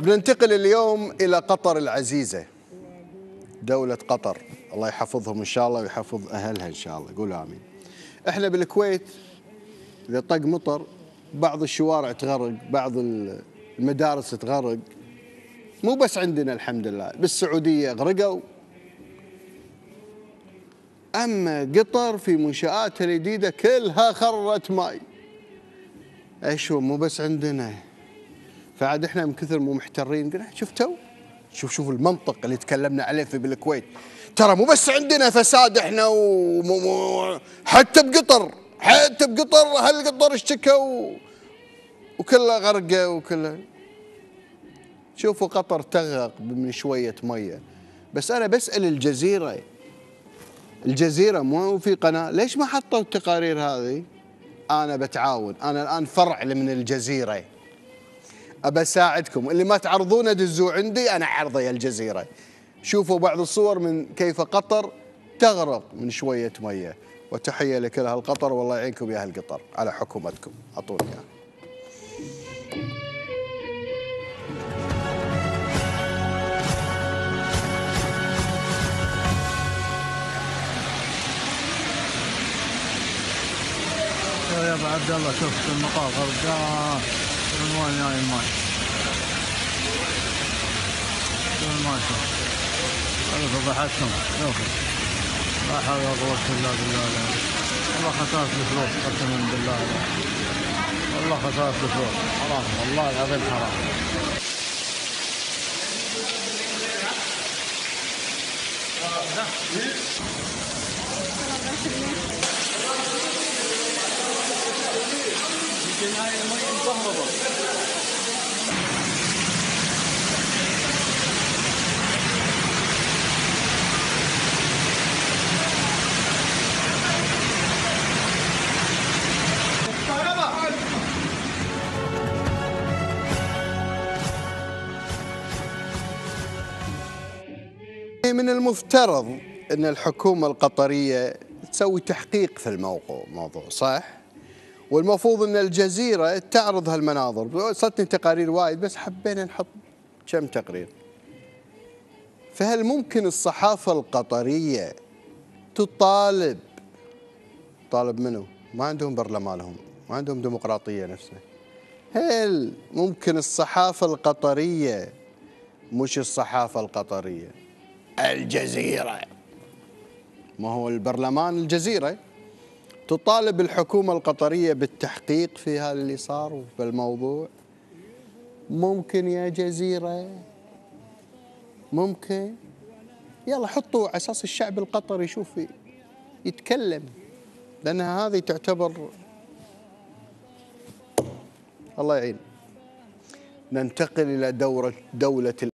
بننتقل اليوم إلى قطر العزيزة دولة قطر. الله يحفظهم إن شاء الله ويحفظ أهلها إن شاء الله. قولوا آمين. إحنا بالكويت إذا طق مطر بعض الشوارع تغرق بعض المدارس تغرق. مو بس عندنا الحمد لله بالسعودية غرقوا. أما قطر في منشآتها الجديدة كلها خرت ماي. هو؟ مو بس عندنا. فعاد إحنا من كثر مو محترين قلنا شفتوا شوف شوف المنطق اللي تكلمنا عليه في بالكويت. ترى مو بس عندنا فساد إحنا و... حتى بقطر حتى بقطر هل قطر اشتكوا وكلها غرقة وكلها شوفوا قطر تغرق من شوية مية. بس أنا بسأل الجزيرة الجزيرة مو في قناة ليش ما حطوا التقارير هذه؟ أنا بتعاون أنا الآن فرع من الجزيرة. أبى أساعدكم. اللي ما تعرضونه دزوا عندي أنا عرضه يا الجزيرة. شوفوا بعض الصور من كيف قطر تغرق من شوية مية. وتحية لكل أهل قطر والله يعينكم يا أهل قطر على حكومتكم. أعطوني اياه يا ابو عبد الله المطار غرقان الماي جاي الماي شوف الماي شوف هذا فضحتهم شوفوا لا حول ولا قوة الا بالله. والله خسارة الفلوس قسما بالله. والله خسارة الفلوس حرام والله العظيم حرام من المفترض أن الحكومة القطرية تسوي تحقيق في الموضوع موضوع صح؟ والمفروض إن الجزيرة تعرض هالمناظر. وصلتني تقارير وايد بس حبينا نحط كم تقرير. فهل ممكن الصحافة القطرية تطالب؟ طالب منه ما عندهم برلمان لهم ما عندهم ديمقراطية نفسها. هل ممكن الصحافة القطرية مش الصحافة القطرية الجزيرة؟ ما هو البرلمان الجزيرة. تطالب الحكومة القطرية بالتحقيق في هذا اللي صار في الموضوع ممكن يا جزيرة. ممكن. يلا حطوا على أساس الشعب القطري يشوف يتكلم لأن هذه تعتبر الله يعين. ننتقل إلى دورة دولة